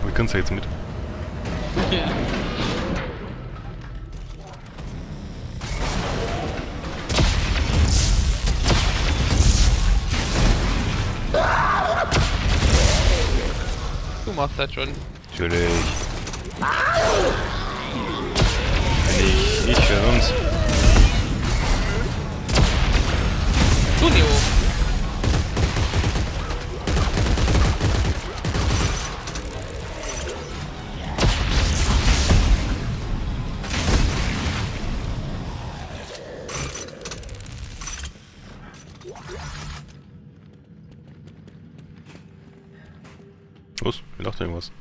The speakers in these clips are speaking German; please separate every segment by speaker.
Speaker 1: Aber du kannst ja jetzt mit.
Speaker 2: Ja. Du machst das schon.
Speaker 1: Natürlich. Ich, ich für uns.
Speaker 2: Du, Neo.
Speaker 1: Los, mir lacht irgendwas.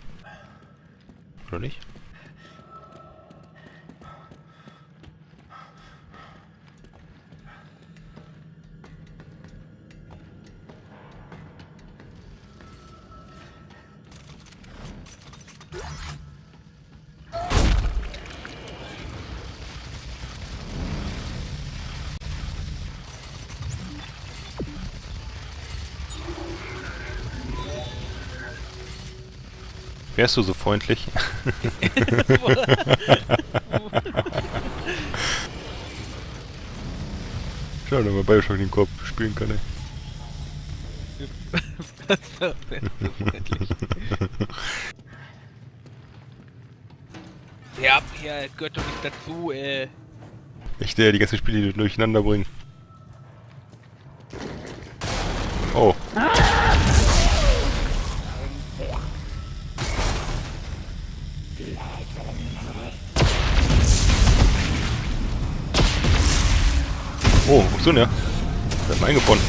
Speaker 1: Oder nicht? Wärst du so freundlich? Schau, da mal Bioshock den Korb spielen kann, ey.
Speaker 2: ja, ja, gehört doch nicht dazu, äh.
Speaker 1: Echt, der die ganzen Spiele durcheinander bringen. Oh, so ne? Da hat man eingefunden.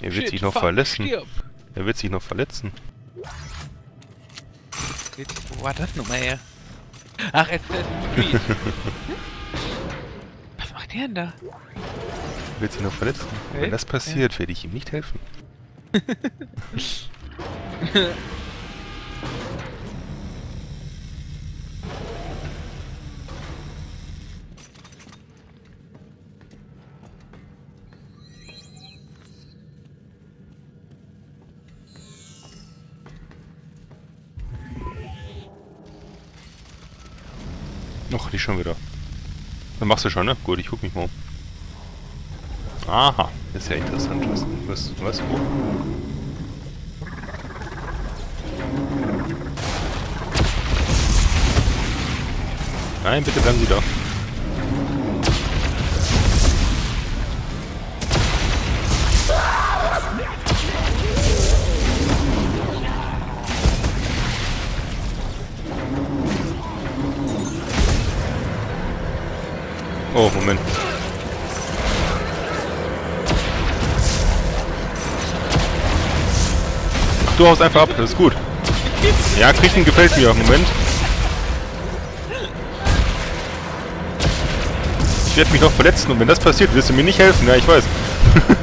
Speaker 1: Er wird
Speaker 2: Shit,
Speaker 1: sich noch
Speaker 2: fuck,
Speaker 1: verletzen.
Speaker 2: stirb.
Speaker 1: Er wird sich noch verletzen.
Speaker 2: Jetzt, wo war das nochmal her? Ach, Assassin's Creed. Was macht der denn da?
Speaker 1: Wird sich noch verletzen.
Speaker 2: Okay.
Speaker 1: wenn das passiert, werde ich ihm nicht helfen. Noch nicht schon wieder. Dann machst du schon, ne? Gut, ich guck mich mal um. Aha, ist ja interessant. Was, was, was, wo? Nein, bitte bleiben Sie da. Oh, Moment. Du haust einfach ab, das ist gut. Ja, Kriechen gefällt mir. Moment. Ich werde mich noch verletzen und wenn das passiert, wirst du mir nicht helfen. Ja, ich weiß.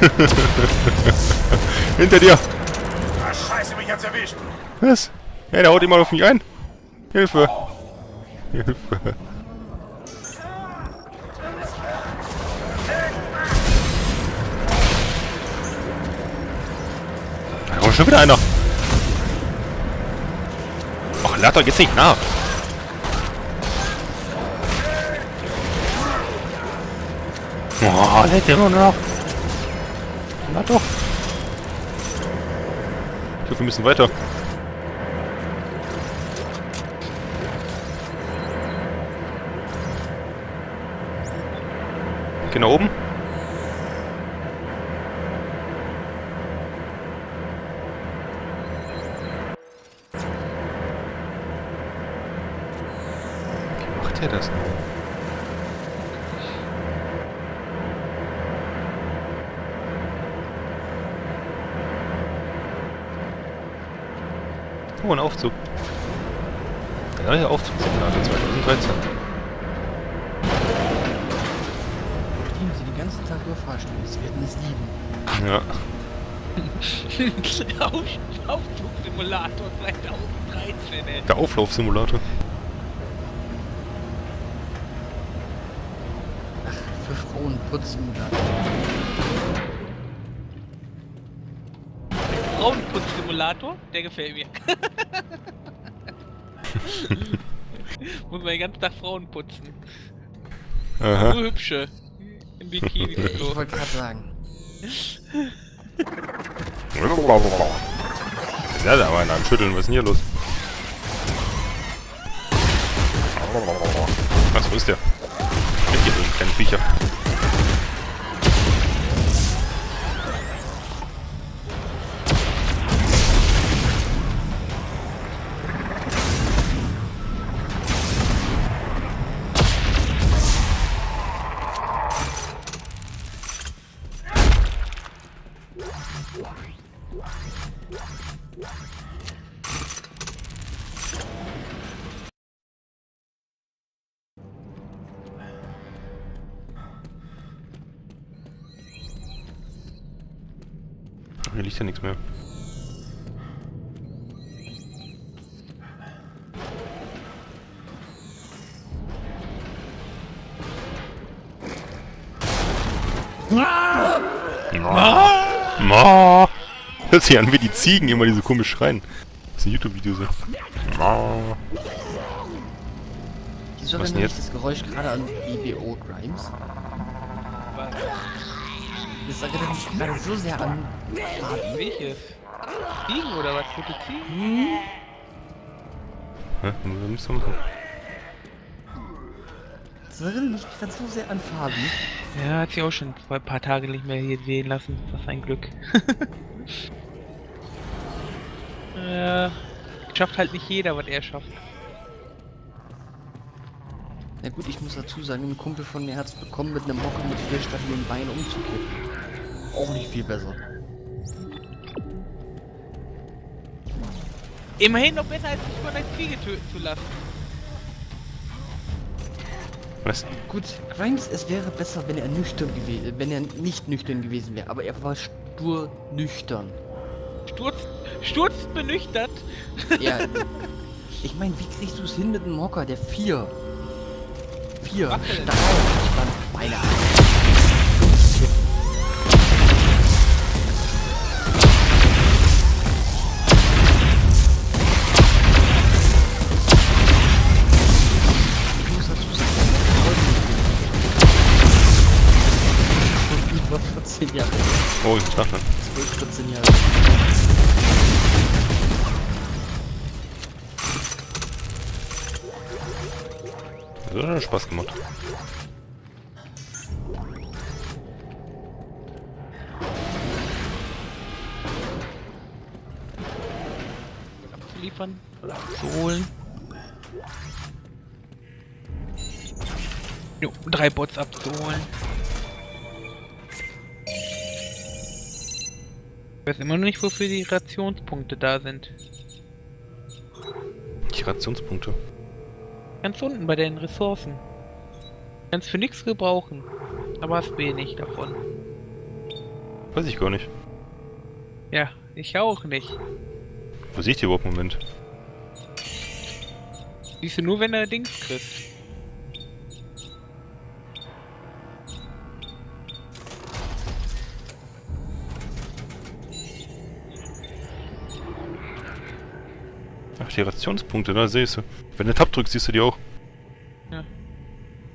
Speaker 1: Hinter dir.
Speaker 3: Ah, scheiße, mich hat's erwischt.
Speaker 1: Was? Hey, der haut immer auf mich ein. Hilfe. Hilfe. Da kommt schon wieder einer. Ach, lad doch jetzt nicht nach. Oh, lädt immer noch. Lad doch. Ich hoffe, wir müssen weiter. Geh nach oben. freie Aufzugsentnahme 2013.
Speaker 4: Bedienen Sie den ganzen Tag über Fahrstühle, Sie werden es lieben.
Speaker 1: Ja.
Speaker 2: Auf Aufzugsimulator 2013, ey.
Speaker 1: Der Auflaufsimulator.
Speaker 4: Ach, für Frauen Putzsimulator. Ne?
Speaker 2: Frauenputzsimulator, der gefällt mir. Muss man den ganzen Tag Frauen putzen.
Speaker 1: Aha.
Speaker 2: Nur hübsche. Im Bikini.
Speaker 4: Ich
Speaker 2: so.
Speaker 4: wollte gerade sagen.
Speaker 1: Ja, da war einer am Schütteln. Was ist denn hier los? Was, wo ist der? Weg hier, du kleine Viecher. Mehr. Ma! Ma! Hört sich an wie die Ziegen immer, die so komisch schreien. Das ist ein YouTube-Video so. Ma!
Speaker 4: Wieso
Speaker 1: Was denn jetzt?
Speaker 4: das Geräusch gerade an BBO Grimes? Das erinnert mich gerade so sehr an
Speaker 2: Welches? Ziegen oder was? Gute Ziegen?
Speaker 1: Hä? Was müssen wir machen?
Speaker 4: Das erinnert mich gerade so sehr an Fabi.
Speaker 2: Ja, hat sich auch schon zwei paar Tage nicht mehr hier sehen lassen. Was ein Glück. ja, schafft halt nicht jeder, was er schafft.
Speaker 4: Na gut, ich muss dazu sagen, ein Kumpel von mir hat es bekommen, mit einem Hocker mit vier stabilen Beinen umzukippen. Auch nicht viel besser.
Speaker 2: Immerhin noch besser als sich von der Ziege töten zu lassen.
Speaker 1: Was?
Speaker 4: Gut, Grimes, es wäre besser, wenn er nüchtern gewesen, wenn er nicht nüchtern gewesen wäre, aber er war stur nüchtern.
Speaker 2: Sturz, Sturz benüchtert.
Speaker 4: Ja, ich meine, wie kriegst du es hin mit einem Hocker, der vier, vier
Speaker 2: Was denn?
Speaker 1: Oh, ich dachte.
Speaker 4: 12, 14 Jahre.
Speaker 1: Das hat Spaß gemacht.
Speaker 2: Abzuliefern oder abzuholen. Jo, drei Bots abzuholen. Ich weiß immer noch nicht, wofür die Rationspunkte da sind.
Speaker 1: Die Rationspunkte.
Speaker 2: Ganz unten bei den Ressourcen. Kannst für nichts gebrauchen. Aber hast wenig davon.
Speaker 1: Weiß ich gar nicht.
Speaker 2: Ja, ich auch nicht.
Speaker 1: Wo sehe ich die überhaupt im Moment?
Speaker 2: Siehst du nur, wenn er Dings kriegst.
Speaker 1: Ach, die Rationspunkte, da siehst du. Wenn du Tab drückst, siehst du die auch.
Speaker 2: Ja.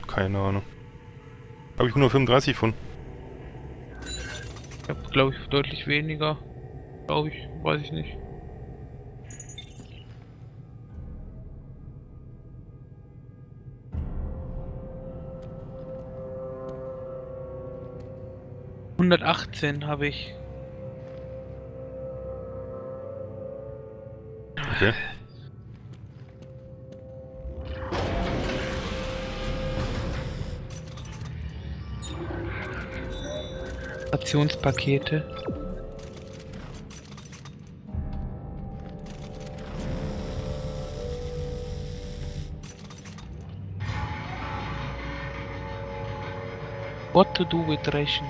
Speaker 1: Keine Ahnung. Habe ich 135 von.
Speaker 2: Ich hab, glaube ich, deutlich weniger. Glaube ich, weiß ich nicht. Hundertachtzehn habe ich.
Speaker 1: Okay.
Speaker 2: Rationspakete. What to do with ration?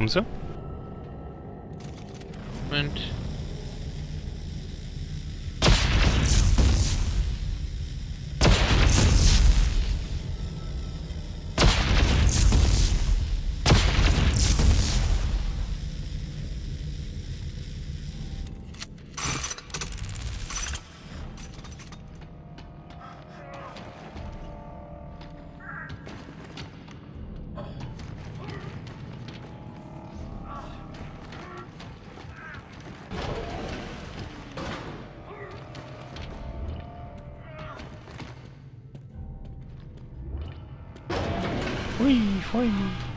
Speaker 1: Kommen sie?
Speaker 2: Moment.
Speaker 1: Fui,
Speaker 2: foi.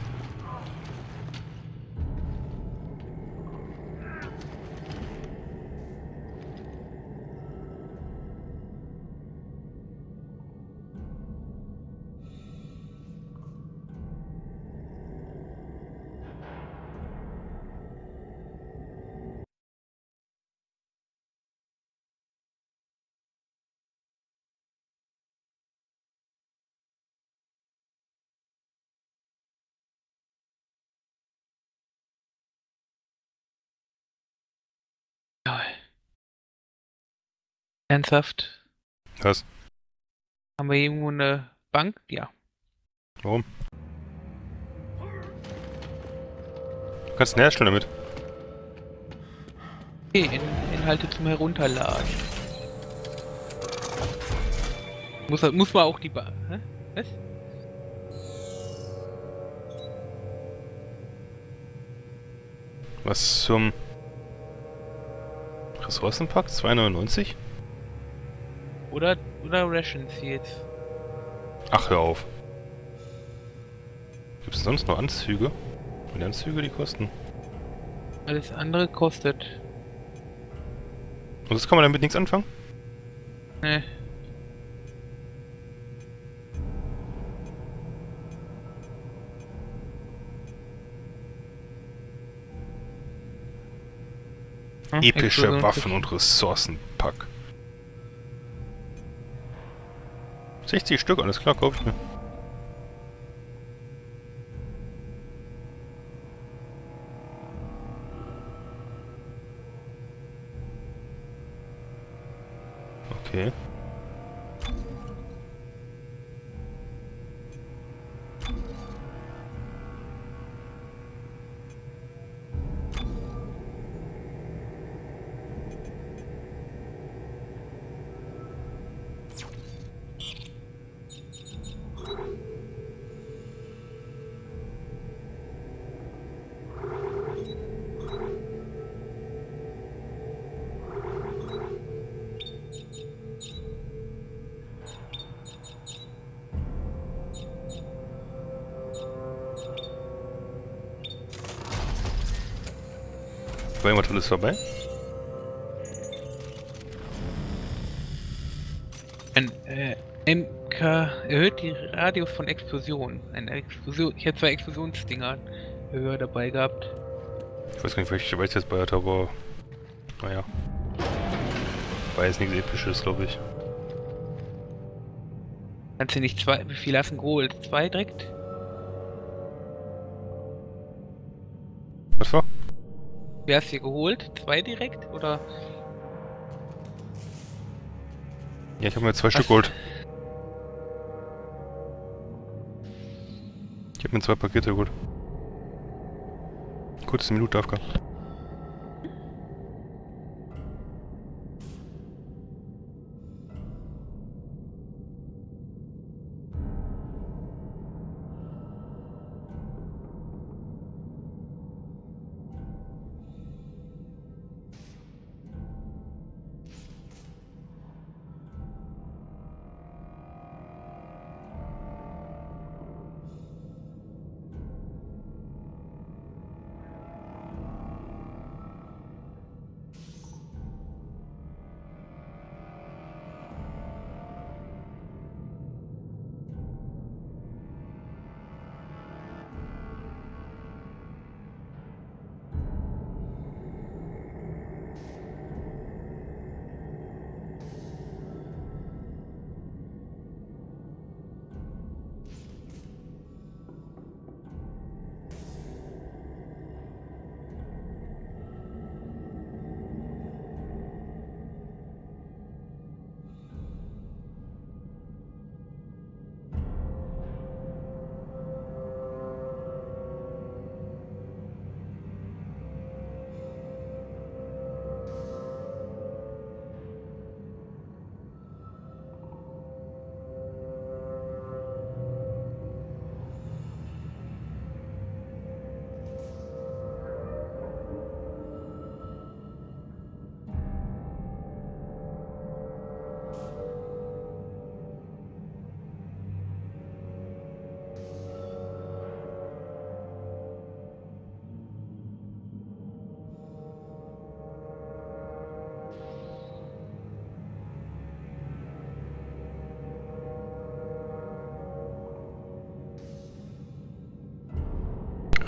Speaker 2: Ernsthaft?
Speaker 1: Was?
Speaker 2: Haben wir irgendwo eine Bank? Ja.
Speaker 1: Warum? Du kannst ihn herstellen damit.
Speaker 2: Okay, In Inhalte zum Herunterladen. Muss, muss man auch die Bank. Hä? Was?
Speaker 1: Was zum Ressourcenpack? 2,99?
Speaker 2: Oder, oder Rations jetzt.
Speaker 1: Ach, hör auf. Gibt es sonst noch Anzüge? Und die Anzüge, die kosten.
Speaker 2: Alles andere kostet.
Speaker 1: Und das kann man damit nichts anfangen?
Speaker 2: Ne. Hm,
Speaker 1: Epische Waffen und Ressourcenpack. 60 Stück, alles klar, kauf ich mir. War irgendwas Tolles vorbei?
Speaker 2: Ein äh, MK erhöht die Radius von Explosionen. Eine Explosion. Ich hätte zwei Explosionsdinger höher dabei gehabt.
Speaker 1: Ich weiß gar nicht, welche ich jetzt bei hatte, aber... Naja. War jetzt nichts Episches, glaube ich.
Speaker 2: Kannst du nicht zwei. Wie viel hast du geholt? Zwei direkt?
Speaker 1: Was war?
Speaker 2: Wie hast du hier geholt? Zwei direkt? Oder?
Speaker 1: Ja, ich habe mir zwei Stück geholt. Ich habe mir zwei Pakete geholt. Kurze Minute Aufgabe.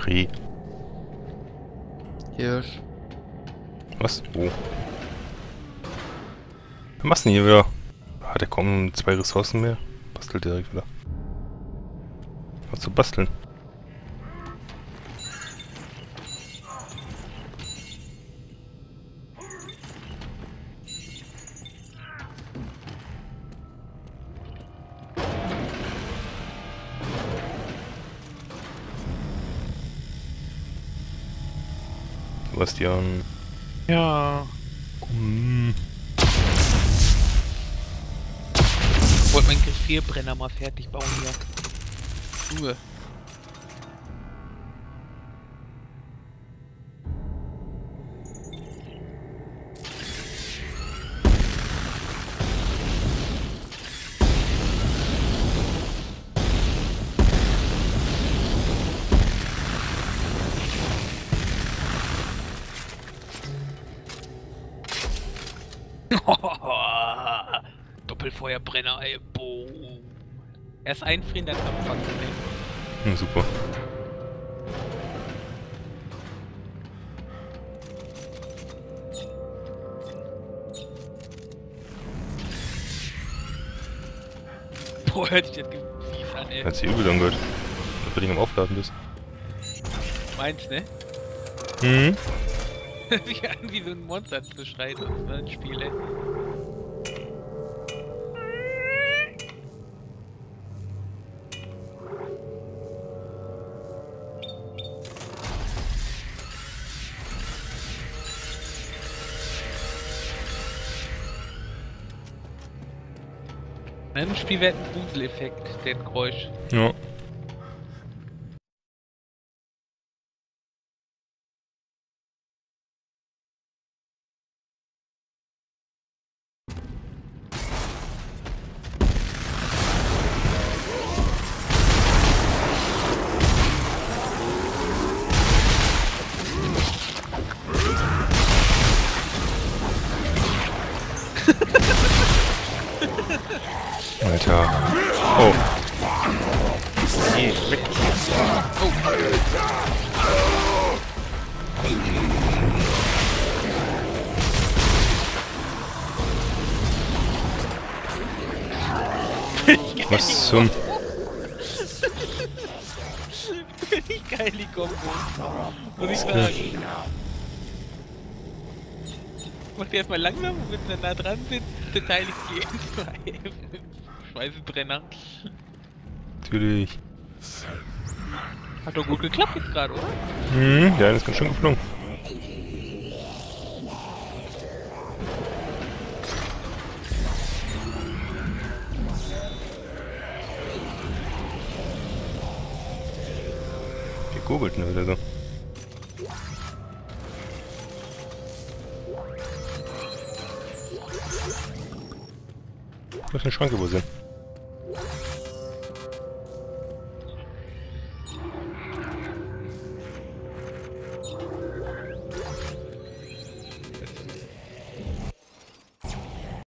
Speaker 1: Reh.
Speaker 4: Hirsch.
Speaker 1: Was? Wo? Was machst du denn hier wieder? Hat er kaum zwei Ressourcen mehr? Bastelt direkt wieder. Was zu basteln? Sebastian.
Speaker 2: Ja.
Speaker 1: Hm.
Speaker 2: Ich wollte meinen Gefrierbrenner mal fertig bauen hier. Ruhe. Doppelfeuerbrenner, ey, boom. Erst einfrieren, dann abfangen, ey.
Speaker 1: Ja, super.
Speaker 2: Boah, hört sich das an, ey.
Speaker 1: Hat sich übel angehört. Dass du dich am Aufladen bist.
Speaker 2: Meins, ne?
Speaker 1: Hm?
Speaker 2: Sich an wie so ein Monster zu schreien, das ist ein Spiel, ey. In einem Spiel wäre ein Gruseleffekt, der Geräusch.
Speaker 1: Ja. Alter. Oh.
Speaker 4: Nee, weg.
Speaker 1: Was zum...
Speaker 2: Richtig geil, die Kombo. Muss ich sagen. Macht ihr erstmal langsam, wenn wir nah dran sind, beteiligt gehen. Schweißbrenner.
Speaker 1: Natürlich.
Speaker 2: Hat doch gut geklappt jetzt gerade, oder?
Speaker 1: Hm, der eine ist ganz schön geflogen. Gurgelt nur wieder so. Eine Schranke, wo sind?